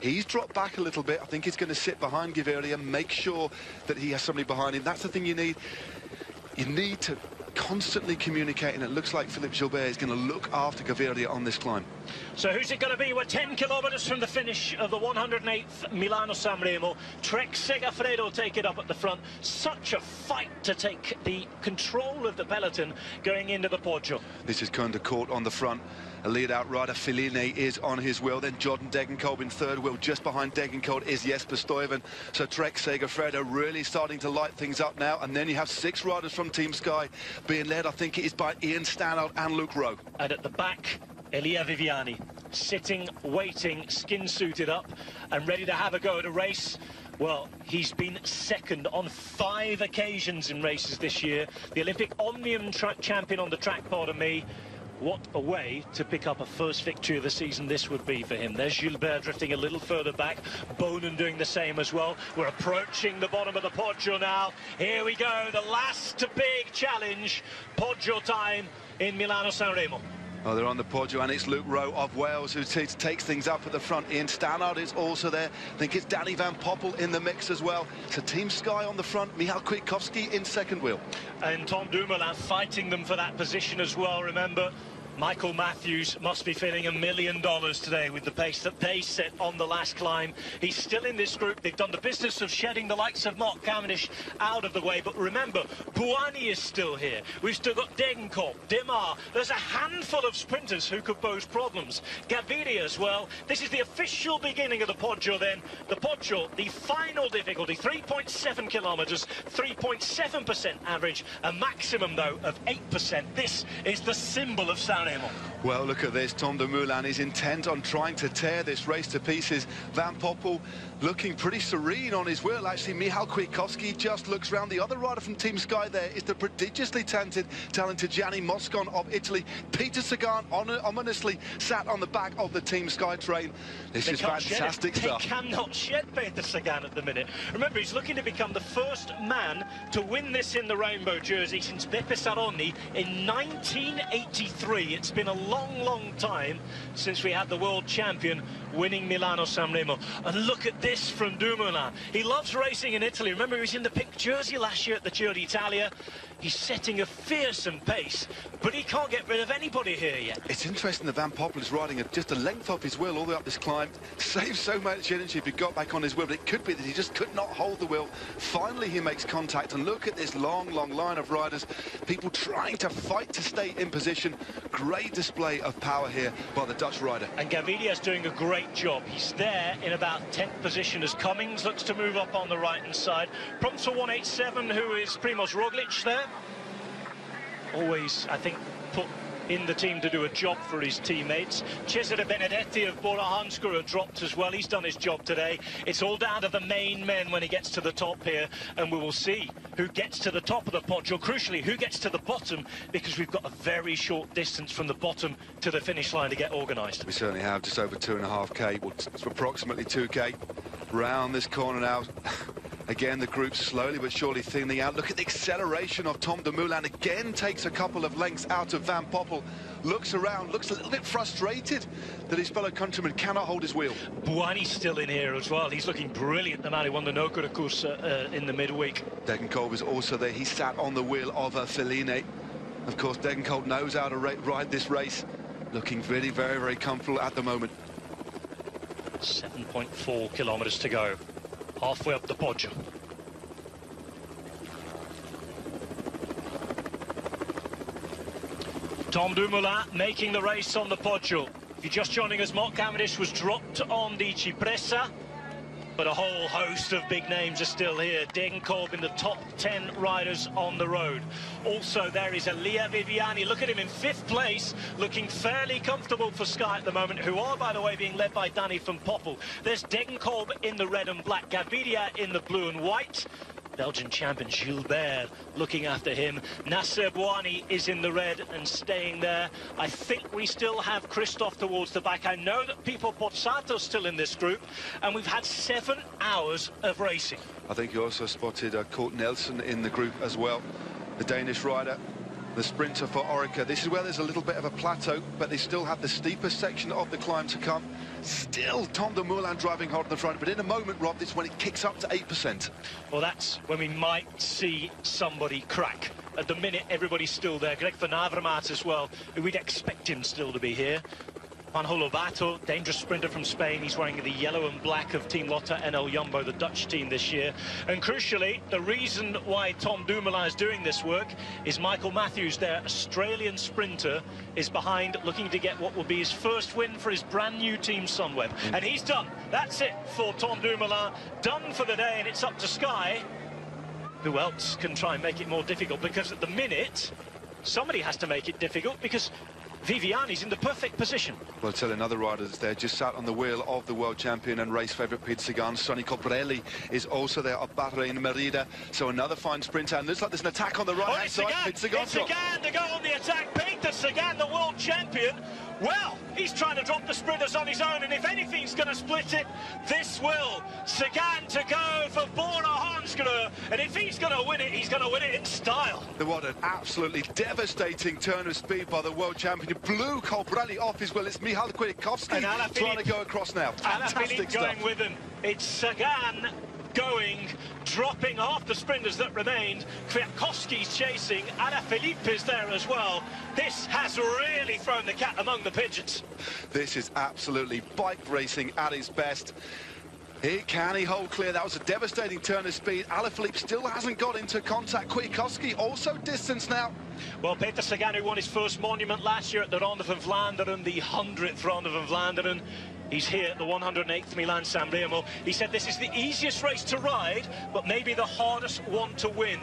He's dropped back a little bit. I think he's going to sit behind Gaviria, make sure that he has somebody behind him. That's the thing you need. You need to constantly communicate, and it looks like Philippe Gilbert is going to look after Gaviria on this climb. So who's it going to be? We're 10 kilometres from the finish of the 108th Milano Sanremo. Trek Segafredo take it up at the front. Such a fight to take the control of the peloton going into the Poggio. This is Koen de Kort on the front. A lead-out rider, Felline, is on his wheel. Then Jordan Degenkolb in third wheel. Just behind Degenkolb is Jasper Stuyven. So Trek Segafredo really starting to light things up now. And then you have six riders from Team Sky being led, I think it is by Ian Stannard and Luke Rowe. And at the back, Elia Viviani, sitting, waiting, skin-suited up, and ready to have a go at a race. Well, he's been second on five occasions in races this year. The Olympic Omnium champion on the track, pardon me. What a way to pick up a first victory of the season this would be for him. There's Gilbert drifting a little further back. Boonen doing the same as well. We're approaching the bottom of the Poggio now. Here we go, the last big challenge. Poggio time in Milano Sanremo. Oh, they're on the Poggio, and it's Luke Rowe of Wales who takes things up at the front. Ian Stannard is also there. I think it's Danny Van Poppel in the mix as well. So Team Sky on the front, Michal Kwiatkowski in second wheel. And Tom Dumoulin fighting them for that position as well, remember. Michael Matthews must be feeling a million dollars today with the pace that they set on the last climb. He's still in this group. They've done the business of shedding the likes of Mark Cavendish out of the way. But remember, Bouhanni is still here. We've still got Degenkolb, Démare. There's a handful of sprinters who could pose problems. Gaviria as well. This is the official beginning of the Poggio then. The Poggio, the final difficulty, 3.7 kilometres, 3.7% average, a maximum, though, of 8%. This is the symbol of Well, look at this. Tom Dumoulin is intent on trying to tear this race to pieces. Van Poppel looking pretty serene on his wheel. Actually, Michal Kwiatkowski just looks round. The other rider from Team Sky there is the prodigiously talented, talented Gianni Moscon of Italy. Peter Sagan ominously sat on the back of the Team Sky train. This they is fantastic stuff. They cannot shed Peter Sagan at the minute. Remember, he's looking to become the first man to win this in the rainbow jersey since Beppe Saronni in 1983. It's been a long, long time since we had the world champion winning Milano Sanremo. And look at this from Dumoulin. He loves racing in Italy. Remember, he was in the pink jersey last year at the Giro d'Italia. He's setting a fearsome pace, but he can't get rid of anybody here yet. It's interesting that Van Poppel is riding a, just a length off his wheel all the way up this climb. Saves so much energy if he got back on his wheel, but it could be that he just could not hold the wheel. Finally, he makes contact, and look at this long, long line of riders. People trying to fight to stay in position. Great display of power here by the Dutch rider. And Gaviria is doing a great job. He's there in about 10th position as Cummings looks to move up on the right-hand side. Prompts for 187, who is Primoz Roglic there always, I think, put in the team to do a job for his teammates. Cesare Benedetti of Bora Hansgrohe dropped as well. He's done his job today. It's all down to the main men when he gets to the top here, and we will see who gets to the top of the Poggio. Crucially, who gets to the bottom, because we've got a very short distance from the bottom to the finish line to get organised. We certainly have, just over two and a half K, well, it's approximately 2K. Round this corner now. Again, the group slowly but surely thinning out. Look at the acceleration of Tom Dumoulin. Again, takes a couple of lengths out of Van Poppel. Looks around, looks a little bit frustrated that his fellow countryman cannot hold his wheel. Bouhanni's still in here as well. He's looking brilliant, the man who won the of course, uh, uh, in the midweek. Degenkolb is also there. He sat on the wheel of uh, Felline. Of course, Degenkolb knows how to ride this race. Looking really very, very comfortable at the moment. 7.4 kilometres to go halfway up the Poggio. Tom Dumoulin making the race on the Poggio. If you're just joining us, Mark Cavendish was dropped on the Cipressa but a whole host of big names are still here. Degenkolb in the top 10 riders on the road. Also, there is Elia Viviani. Look at him in fifth place, looking fairly comfortable for Sky at the moment, who are, by the way, being led by Danny van Poppel. There's Degenkolb in the red and black, Gaviria in the blue and white. Belgian champion Gilbert looking after him. Nacer Bouhanni is in the red and staying there. I think we still have Kristoff towards the back. I know that Pippo Pozzato's still in this group, and we've had seven hours of racing. I think you also spotted uh, Cort Nielsen in the group as well, the Danish rider. The sprinter for Orica. This is where there's a little bit of a plateau, but they still have the steepest section of the climb to come. Still Tom Dumoulin driving hard in the front, but in a moment, Rob, this when it kicks up to 8%. Well, that's when we might see somebody crack. At the minute, everybody's still there. Greg van Avermaet as well, we'd expect him still to be here. Juanjo Lobato, dangerous sprinter from Spain. He's wearing the yellow and black of Team Lotto NL Jumbo, the Dutch team this year. And crucially, the reason why Tom Dumoulin is doing this work is Michael Matthews, their Australian sprinter, is behind looking to get what will be his first win for his brand new team Sunweb. Mm. And he's done. That's it for Tom Dumoulin. Done for the day, and it's up to Sky. Who else can try and make it more difficult? Because at the minute, somebody has to make it difficult because Viviani's in the perfect position. Well, tell another rider that's there, just sat on the wheel of the world champion and race favourite Peter Sagan. Sonny Colbrelli is also there of Bahrain Merida. So another fine sprinter. And looks like there's an attack on the right-hand oh, side. Sagan. It's Sagan to go on the attack. Peter Sagan, the world champion. Well, he's trying to drop the sprinters on his own, and if anything's going to split it, this will. Sagan to go for Bora Hansgrohe, and if he's going to win it, he's going to win it in style. What an absolutely devastating turn of speed by the world champion. Blew Colbrelli off his will. It's Michal Kwiatkowski trying to go across now. Fantastic stuff. going with him. It's Sagan going, dropping off the sprinters that remained. Kwiatkowski's chasing, Alaphilippe is there as well. This has really thrown the cat among the pigeons. This is absolutely bike racing at its best. Can he hold clear? That was a devastating turn of speed. Alaphilippe still hasn't got into contact. Kwiatkowski also distance now. Well, Peter Sagan, who won his first monument last year at the Ronde van Vlaanderen, the 100th Ronde van Vlaanderen, He's here at the 108th Milan San Remo. He said this is the easiest race to ride, but maybe the hardest one to win.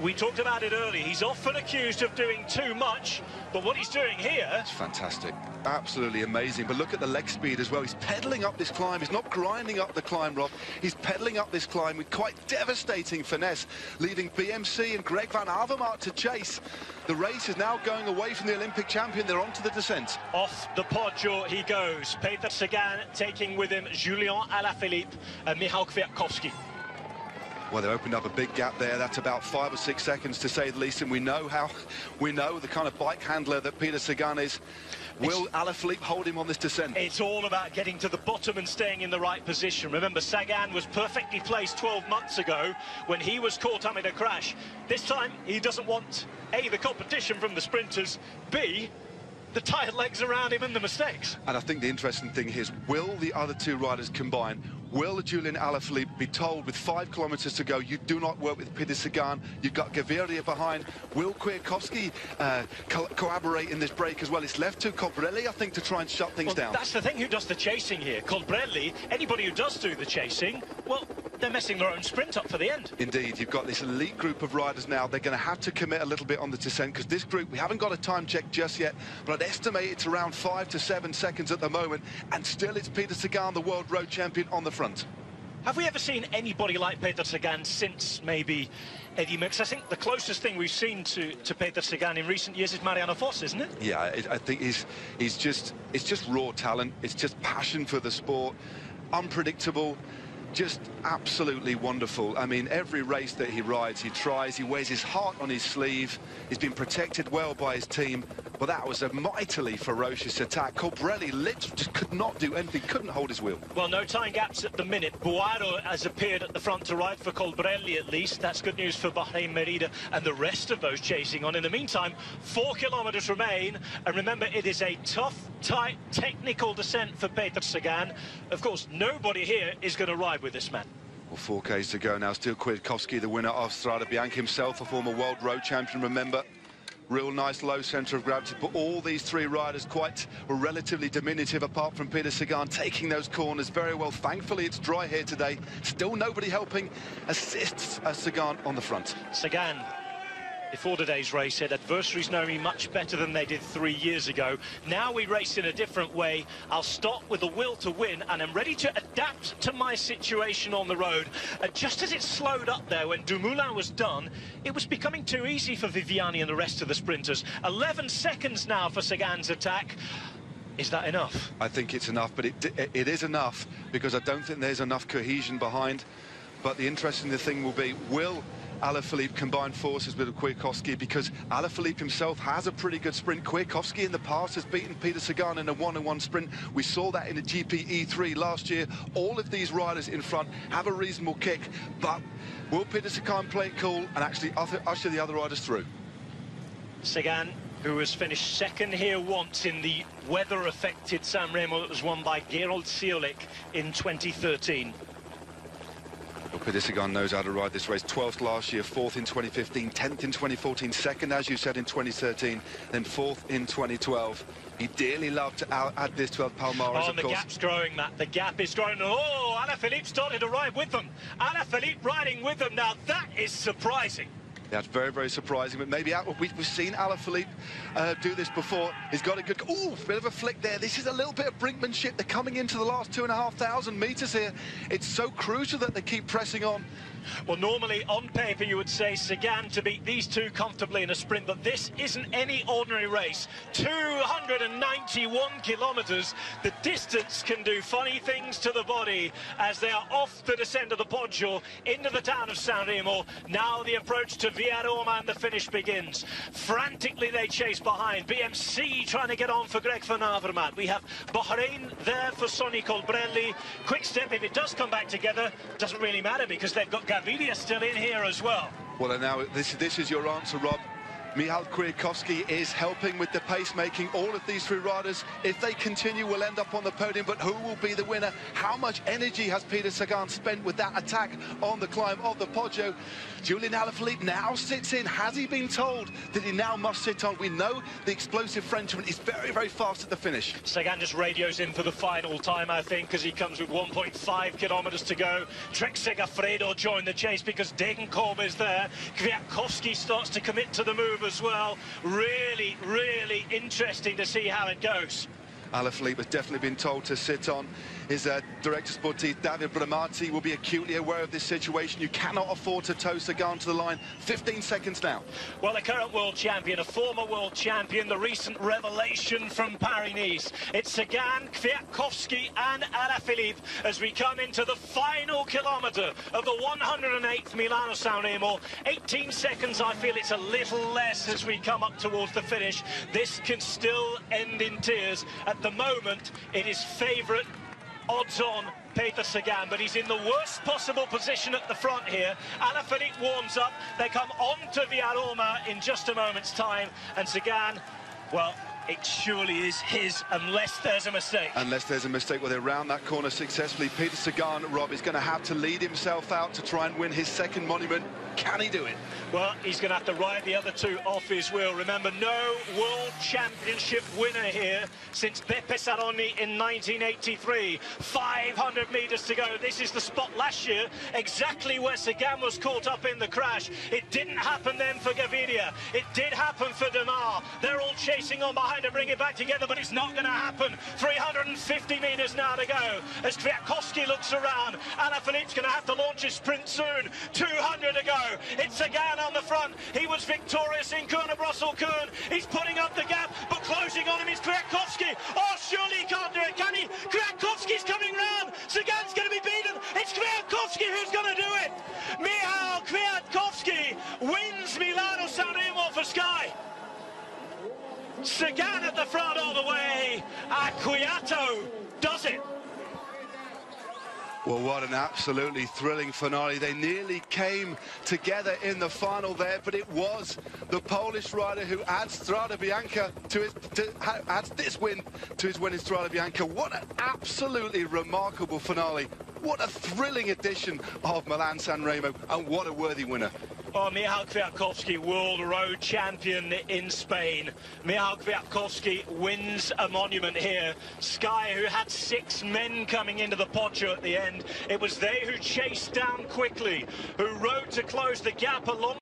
We talked about it earlier. He's often accused of doing too much, but what he's doing here... It's fantastic. Absolutely amazing. But look at the leg speed as well. He's pedaling up this climb. He's not grinding up the climb, Rob. He's pedaling up this climb with quite devastating finesse, leaving BMC and Greg Van Avermaet to chase. The race is now going away from the Olympic champion. They're onto the descent. Off the Poggio he goes. Peter Sagan taking with him Julian Alaphilippe and Michal Kwiatkowski. Well, they opened up a big gap there. That's about five or six seconds, to say the least. And we know how, we know the kind of bike handler that Peter Sagan is. Will Alaphilippe hold him on this descent? It's all about getting to the bottom and staying in the right position. Remember, Sagan was perfectly placed 12 months ago when he was caught up in a crash. This time, he doesn't want, A, the competition from the sprinters, B, the tired legs around him and the mistakes. And I think the interesting thing is, will the other two riders combine? Will Julian Alaphilippe be told with five kilometres to go, you do not work with Peter Sagan, you've got Gaviria behind. Will Kwiatkowski uh, co collaborate in this break as well? It's left to Colbrelli, I think, to try and shut things well, down. That's the thing, who does the chasing here? Colbrelli, anybody who does do the chasing, well, they're messing their own sprint up for the end. Indeed, you've got this elite group of riders now. They're going to have to commit a little bit on the descent because this group, we haven't got a time check just yet, but I'd estimate it's around five to seven seconds at the moment, and still it's Peter Sagan, the world road champion, on the front. Have we ever seen anybody like Peter Sagan since maybe Eddie Merckx? I think the closest thing we've seen to, to Peter Sagan in recent years is Marianne Vos, isn't it? Yeah, I think he's, he's just, it's just raw talent. It's just passion for the sport, unpredictable, just absolutely wonderful. I mean, every race that he rides, he tries, he wears his heart on his sleeve. He's been protected well by his team, but that was a mightily ferocious attack. Colbrelli literally just could not do anything, couldn't hold his wheel. Well, no time gaps at the minute. Boaro has appeared at the front to ride for Colbrelli at least. That's good news for Bahrain Merida and the rest of those chasing on. In the meantime, four kilometres remain. And remember, it is a tough, tight, technical descent for Peter Sagan. Of course, nobody here is going to ride with this man. Well, 4Ks to go now. Still Kwiatkowski, the winner of Strada Bianca himself, a former world road champion, remember. Real nice low centre of gravity, but all these three riders quite relatively diminutive apart from Peter Sagan taking those corners very well. Thankfully, it's dry here today. Still nobody helping. Assists uh, Sagan on the front. Sagan before today's race said adversaries know me much better than they did three years ago. Now we race in a different way. I'll start with a will to win and I'm ready to adapt to my situation on the road. And just as it slowed up there when Dumoulin was done, it was becoming too easy for Viviani and the rest of the sprinters. 11 seconds now for Sagan's attack. Is that enough? I think it's enough, but it, it is enough because I don't think there's enough cohesion behind. But the interesting thing will be, will Alaphilippe combine forces with Kwiatkowski because Alaphilippe himself has a pretty good sprint. Kwiatkowski in the past has beaten Peter Sagan in a one-on-one sprint. We saw that in the GP E3 last year. All of these riders in front have a reasonable kick, but will Peter Sagan play it cool and actually usher the other riders through? Sagan who has finished second here once in the weather-affected San Remo that was won by Gerald Ciolek in 2013. Well, Peter knows how to ride this race. 12th last year, 4th in 2015, 10th in 2014, 2nd, as you said, in 2013, then 4th in 2012. He dearly loved to add this 12 Palmares, oh, of the course. gap's growing, Matt. The gap is growing. Oh, Alaphilippe started to ride with them. Alaphilippe riding with them. Now, that is surprising. That's very, very surprising. But maybe we've seen Alaphilippe uh, do this before. He's got a good... Oh, bit of a flick there. This is a little bit of brinkmanship. They're coming into the last two and a half thousand metres here. It's so crucial that they keep pressing on. Well, normally on paper you would say Sagan to beat these two comfortably in a sprint, but this isn't any ordinary race. 291 kilometres. The distance can do funny things to the body as they are off the descent of the Poggio into the town of San Remo. Now the approach to Via Roma and the finish begins. Frantically they chase behind. BMC trying to get on for Greg Van Avermaet. We have Bahrain there for Sonny Colbrelli. Quick step, if it does come back together, doesn't really matter because they've got Gaviria still in here as well. Well, and now this, this is your answer, Rob. Michal Kwiatkowski is helping with the pace-making. All of these three riders, if they continue, will end up on the podium. But who will be the winner? How much energy has Peter Sagan spent with that attack on the climb of the Poggio? Julian Alaphilippe now sits in. Has he been told that he now must sit on? We know the explosive Frenchman is very, very fast at the finish. Sagan just radios in for the final time, I think, because he comes with 1.5 kilometres to go. Trek Segafredo joined the chase because Degenkolb is there. Kwiatkowski starts to commit to the move as well. Really, really interesting to see how it goes. Alaphilippe has definitely been told to sit on. His uh, director sportif, Davide Bramati, will be acutely aware of this situation. You cannot afford to tow Sagan to the line. 15 seconds now. Well, the current world champion, a former world champion, the recent revelation from Paris-Nice. It's Sagan, Kwiatkowski and Alaphilippe as we come into the final kilometre of the 108th Milano-San Remo. 18 seconds, I feel it's a little less as we come up towards the finish. This can still end in tears. At the moment, it is favourite odds on Peter Sagan, but he's in the worst possible position at the front here. Alaphilippe warms up. They come on to Via Roma in just a moment's time, and Sagan, well, it surely is his unless there's a mistake. Unless there's a mistake, well, they round that corner successfully. Peter Sagan, Rob, is going to have to lead himself out to try and win his second monument. Can he do it? Well, he's going to have to ride the other two off his wheel. Remember, no World Championship winner here since Beppe Saronni in 1983. 500 metres to go. This is the spot last year, exactly where Sagan was caught up in the crash. It didn't happen then for Gaviria. It did happen for Démare. They're all chasing on behind to bring it back together, but it's not going to happen. 350 metres now to go as Kwiatkowski looks around. Alaphilippe's going to have to launch his sprint soon. 200 to go. It's Sagan on the front. He was victorious in Kuurne Brussels Kuurne. He's putting up the gap, but closing on him is Kwiatkowski. Oh, surely he can't do it, can he? Kwiatkowski's coming round. Sagan's going to be beaten. It's Kwiatkowski who's going to do it. Michal Kwiatkowski wins Milano Sanremo for Sky. Sagan at the front all the way. Kwiato does it. Well, what an absolutely thrilling finale. They nearly came together in the final there, but it was the Polish rider who adds Strada Bianca to his, to, adds this win to his win in Strada Bianca. What an absolutely remarkable finale. What a thrilling edition of Milan San Remo, and what a worthy winner. Oh, Michal Kwiatkowski, world road champion in Spain. Michal Kwiatkowski wins a monument here. Sky, who had six men coming into the Poggio at the end, it was they who chased down quickly, who rode to close the gap along